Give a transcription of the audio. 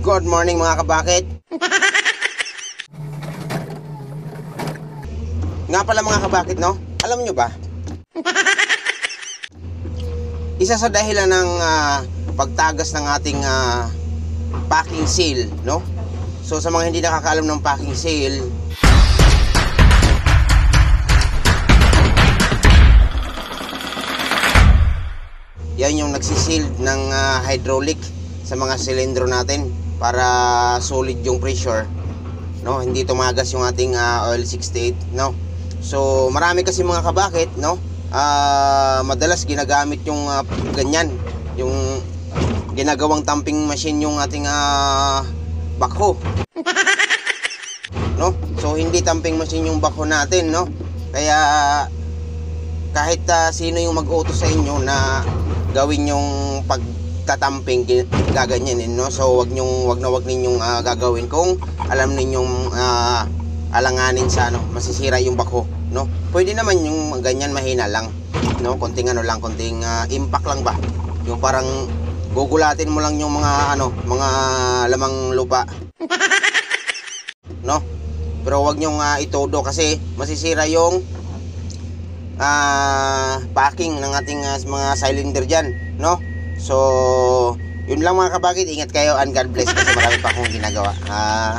Good morning mga kabakit. Nga pala mga kabakit, no? Alam nyo ba? Isa sa dahilan ng ah, pagtagas ng ating ah, packing seal, no? So sa mga hindi nakakaalam ng packing seal, yan yung nagsisil ng ah, hydraulic sa mga silindro natin para solid yung pressure no? Hindi tumagas yung ating ah, oil 68 no? So marami kasi mga kabakit no? Ah, madalas ginagamit yung ah, ganyan yung ginagawang tamping machine yung ating uh, backhoe no? So hindi tamping machine yung backhoe natin no? Kaya kahit ah, sino yung mag-utos sa inyo na gawin yung pagtatamping gi- gaganyanin no? So wag nyong wag na wag ninyong ah, gagawin kung alam ninyong ah, alanganin sa ano masisira yung bako no? Pwede naman yung ganyan mahina lang no? Konting ano lang konting ah, impact lang ba? Yung parang gugulatin mo lang yung mga ano mga lamang lupa. No? Pero wag nyong ah, itodo kasi masisira yung ah packing ng ating ah, mga cylinder dyan, no? So, yun lang mga kabagit. Ingat kayo and God bless kasi marami pa akong ginagawa. Ah,